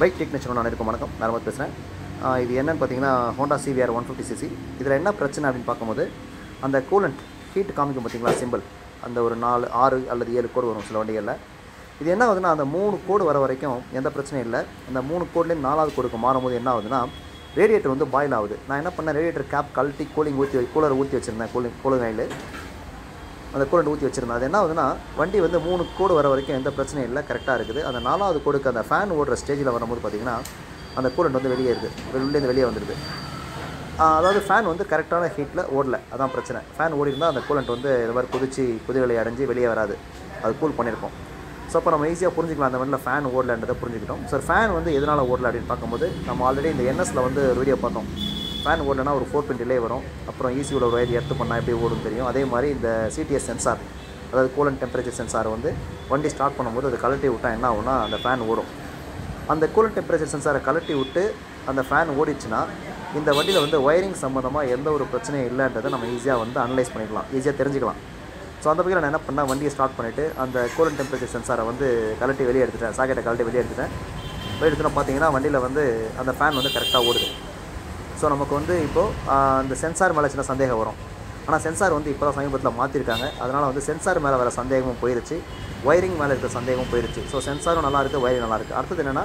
Bike technician நான் இருக்கும். வணக்கம். நான் ரொம்ப பேசுகிறேன். இது என்னென்னு பார்த்தீங்கன்னா Honda CVR one fifty CC இதில் என்ன பிரச்சனை அப்படின்னு பார்க்கும்போது அந்த கூலண்ட் ஹீட் காமிக்கும் பார்த்தீங்களா சிம்பிள் அந்த ஒரு நாலு ஆறு அல்லது ஏழு கோடு வரும் சில வண்டிகளில். இது என்ன ஆகுதுன்னா அந்த மூணு கோடு வர வரைக்கும் எந்த பிரச்சனையும் இல்லை. அந்த மூணு கோட்லேருந்து நாலாவது கோடுக்கு மாறும்போது என்ன ஆகுதுன்னா ரேடியேட்டர் வந்து பாயில் ஆகுது. நான் என்ன பண்ணேன் ரேடியேட்டர் கேப் கழட்டி கூலிங் ஊற்றி கூலர் ஊற்றி வச்சுருந்தேன். கூலிங் கூலிங் ஆயில் அந்த கூலண்ட் ஊற்றி வச்சுருந்தேன் அது என்ன ஆகுதுன்னா வண்டி வந்து மூணு கோடு வர வரைக்கும் எந்த பிரச்சனையும் இல்லை கரெக்டாக இருக்குது. அந்த நாலாவது கோடுக்கு அந்த ஃபேன் ஓடுற ஸ்டேஜில் வரும்போது பார்த்திங்கன்னா அந்த கூலண்ட் வந்து வெளியே இருக்குது வெளியிலேருந்து வெளியே வந்துடுது அதாவது ஃபேன் வந்து கரெக்டான ஹீட்டில் ஓடல. அதான் பிரச்சனை. ஃபேன் ஓடி இருந்தால் அந்த கூலண்ட் வந்து இது மாதிரி குதிச்சு குதிரைகளை அடைஞ்சு வெளியே வராது. அது கூல் பண்ணியிருக்கோம் ஸோ அப்போ நம்ம ஈஸியாக புரிஞ்சுக்கலாம் அந்த வண்டியில் ஃபேன் ஓடலன்றதை புரிஞ்சுக்கிட்டோம். சார் ஃபேன் வந்து எதனால் ஓடலை அப்படின்னு பார்க்கும்போது நம்ம ஆல்ரெடி இந்த என்எஸில் வந்து ஒரு வீடியோ பார்த்தோம். ஃபேன் ஓடலனா ஒரு ஃபோர் பின் டிலே வரும். அப்புறம் ஈஸியோட ஒயர் எர்த்து எடுத்து பண்ணால் எப்படி ஓடும் தெரியும். அதே மாதிரி இந்த சிடிஎஸ் சென்சார் அதாவது கூலன் டெம்பரேச்சர் சென்சார் வந்து வண்டி ஸ்டார்ட் பண்ணும்போது அது கழட்டி விட்டால் என்ன ஆகும்னா அந்த ஃபேன் ஓடும். அந்த கூலன் டெம்பரேச்சர் சென்சாரை கழட்டி விட்டு அந்த ஃபேன் ஓடிச்சுன்னா இந்த வண்டியில் வந்து ஒயரிங் சம்மந்தமாக எந்த ஒரு பிரச்சனையும் இல்லைன்றதை நம்ம ஈஸியாக வந்து அனலைஸ் பண்ணிக்கலாம். ஈஸியாக தெரிஞ்சுக்கலாம். ஸோ அந்த வகையில் நான் என்ன பண்ணேன்? வண்டியை ஸ்டார்ட் பண்ணிவிட்டு அந்த கூலன் டெம்பரேச்சர் சென்சாரை வந்து கழட்டி வெளியே எடுத்துட்டேன். சாக்கெட்டை கழட்டி வெளியே எடுத்துட்டேன். வெளியே எடுத்துனா பார்த்தீங்கன்னா வண்டியில் வந்து அந்த ஃபேன் வந்து கரெக்டாக ஓடுது. ஸோ நமக்கு வந்து இப்போது அந்த சென்சார் மேலே சின்ன சந்தேகம் வரும். ஆனால் சென்சார் வந்து இப்போ தான் சமீபத்தில் மாற்றிருக்காங்க அதனால் வந்து சென்சார் மேலே வர சந்தேகமும் போயிருச்சு. ஒயரிங் மேலே இருக்கிற சந்தேகமும் போயிருச்சு. ஸோ சென்சாரும் நல்லா இருக்குது ஒயரிங் நல்லா இருக்குது அடுத்தது என்னென்னா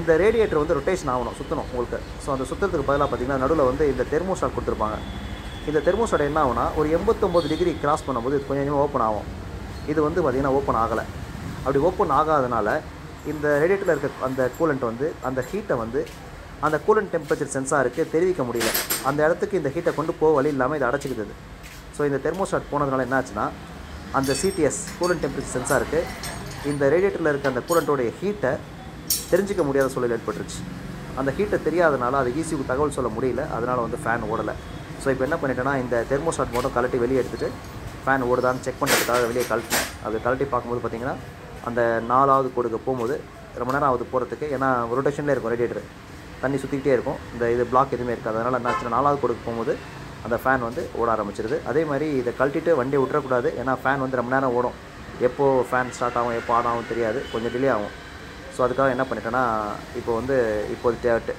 இந்த ரேடியேட்டர் வந்து ரொட்டேஷன் ஆகணும் சுற்றணும் உங்களுக்கு. ஸோ அந்த சுற்றுறதுக்கு பதிலாக பார்த்தீங்கன்னா நடுவில் வந்து இந்த தெர்மோஸ்டாட் கொடுத்துருப்பாங்க. இந்த தெர்மோஸ்டாட் என்ன ஆகுனா ஒரு எண்பத்தொம்போது டிகிரி கிராஸ் பண்ணும்போது இது கொஞ்சம் கொஞ்சமாக ஓப்பன் ஆகும். இது வந்து பார்த்திங்கன்னா ஓப்பன் ஆகலை. அப்படி ஓப்பன் ஆகாதனால இந்த ரேடியேட்டரில் இருக்க அந்த கூலண்ட் வந்து அந்த ஹீட்டை வந்து அந்த கூலன் டெம்பரேச்சர் சென்சாருக்கு தெரிவிக்க முடியல. அந்த இடத்துக்கு இந்த ஹீட்டை கொண்டு போக வழி இல்லாமல் இதை அடைச்சிக்குது ஸோ இந்த தெர்மோஸ்டாட் போனதுனால என்ன ஆச்சுன்னா அந்த சிடிஎஸ் கூலன் டெம்பரேச்சர் சென்சாருக்கு இந்த ரேடியேட்டரில் இருக்க அந்த கூலண்ட்டோடைய ஹீட்டை தெரிஞ்சிக்க முடியாத சூழல் ஏற்பட்டுருச்சு. அந்த ஹீட்டை தெரியாதனால அது ஈஸிக்கு தகவல் சொல்ல முடியல. அதனால் வந்து ஃபேன் ஓடலை. ஸோ இப்போ என்ன பண்ணிட்டேன்னா இந்த தெர்மோஸ்டாட் மட்டும் கழட்டி வெளியே எடுத்துகிட்டு ஃபேன் ஓடுதான்னு செக் பண்ணுறதுக்காக வெளியே கழட்டினேன். அது கழட்டி பார்க்கும்போது பார்த்திங்கன்னா அந்த நாலாவது கோடுக்கு போகும்போது ரொம்ப நேரம் ஆகுது போகிறதுக்கு ஏன்னா ரொட்டேஷனில் இருக்கும் ரேடியேட்டர் தண்ணி சுற்றிக்கிட்டே இருக்கும். இந்த இது பிளாக் எதுவுமே இருக்காது. அதனால் என்ன ஆச்சுன்னா நாலாவது கொடுக்க போகும்போது அந்த ஃபேன் வந்து ஓட ஆரம்பிச்சிருது. அதே மாதிரி இதை கழட்டிட்டு வண்டியை விட்டுறக்கூடாது. ஏன்னா ஃபேன் வந்து ரொம்ப நேரம் ஓடும். எப்போது ஃபேன் ஸ்டார்ட் ஆகும் எப்போ ஆன் ஆகும் தெரியாது. கொஞ்சம் டிலே ஆகும். ஸோ அதுக்காக என்ன பண்ணிட்டேன்னா இப்போ வந்து இப்போ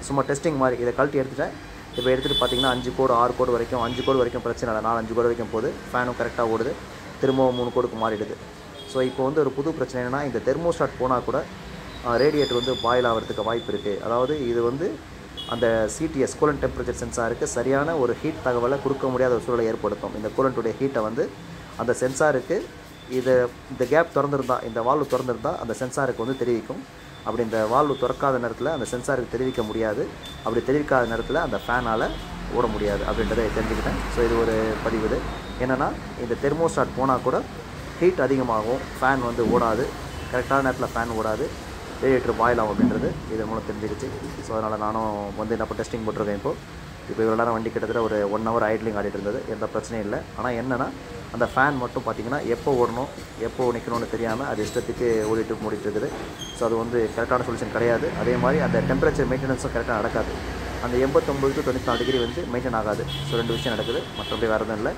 சும்மா டெஸ்டிங் மாதிரி இதை கழட்டி எடுத்துட்டேன். இப்போ எடுத்துகிட்டு பார்த்தீங்கன்னா அஞ்சு கோடு ஆறு கோடு வரைக்கும் அஞ்சு கோடு வரைக்கும் பிரச்சனை இல்லை. நாலு அஞ்சு கோடு வரைக்கும் போகுது. ஃபேனும் கரெக்டாக ஓடுது. திரும்பவும் மூணு கோடுக்கு மாறிடுது. ஸோ இப்போ வந்து ஒரு புது பிரச்சனை என்னென்னா இந்த தெர்மோஸ்டாட் போனால் கூட ரேடியேட்டர் வந்து பாயில் ஆகிறதுக்கு வாய்ப்பு இருக்குது அதாவது இது வந்து அந்த சிடிஎஸ் கூலண்ட் டெம்பரேச்சர் சென்சாருக்கு சரியான ஒரு ஹீட் தகவலை கொடுக்க முடியாத ஒரு சூழலை ஏற்படுத்தும். இந்த கூலண்ட்டுடைய ஹீட்டை வந்து அந்த சென்சாருக்கு இது இந்த கேப் திறந்திருந்தா இந்த வால்வு திறந்துருந்தா அந்த சென்சாருக்கு வந்து தெரிவிக்கும். அப்படி இந்த வால்வு திறக்காத நேரத்தில் அந்த சென்சாருக்கு தெரிவிக்க முடியாது. அப்படி தெரிவிக்காத நேரத்தில் அந்த ஃபேனால் ஓட முடியாது அப்படின்றத தெரிஞ்சுக்கிட்டேன். ஸோ இது ஒரு பதிவு இது. என்னென்னா இந்த தெர்மோஸ்டாட் போனால் கூட ஹீட் அதிகமாகும் ஃபேன் வந்து ஓடாது. கரெக்டான நேரத்தில் ஃபேன் ஓடாது. ரேடியேட்டர் பாயில் ஆகும் அப்படின்றது இது மூலம் தெரிஞ்சிருச்சு ஸோ அதனால் நானும் வந்து என்ன இப்போ டெஸ்டிங் போட்டிருக்கேன் இப்போ. இப்போ இவ்வளோ நேரம் வண்டி கிட்டத்தட்ட ஒரு ஒன் ஹவர் ஐட்லிங் ஆடிட்டு இருந்தது. எந்த பிரச்சனையும் இல்லை. ஆனால் என்னென்னா அந்த ஃபேன் மட்டும் பார்த்தீங்கன்னா எப்போ ஓடணும் எப்போ நிற்கணும்னு தெரியாமல் அது இஷ்டத்துக்கு ஓடிட்டு மூடிட்டு இருக்குது. ஸோ அது வந்து கரெக்டான சொல்யூஷன் கிடையாது. அதே மாதிரி அந்த டெம்பரேச்சர் மெயின்டெனன்ஸும் கரெக்டாக நடக்காது. அந்த எண்பத்தொம்பது டு தொண்ணூற்றி நாலு டிகிரி வந்து மெயின்டைன் ஆகாது. ஸோ ரெண்டு விஷயம் நடக்குது. மற்றபடி வேறு எதுவும் இல்லை.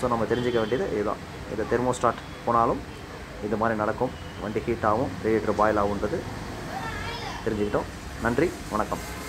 ஸோ நம்ம தெரிஞ்சிக்க வேண்டியது இதுதான். இந்த தெர்மோஸ்டாட் போனாலும் இது மாதிரி நடக்கும். வண்டி ஹீட் ஆகும். ரேடியேட்டர் பாயில் ஆகுன்றது தெரிஞ்சுக்கிட்டோம். நன்றி வணக்கம்.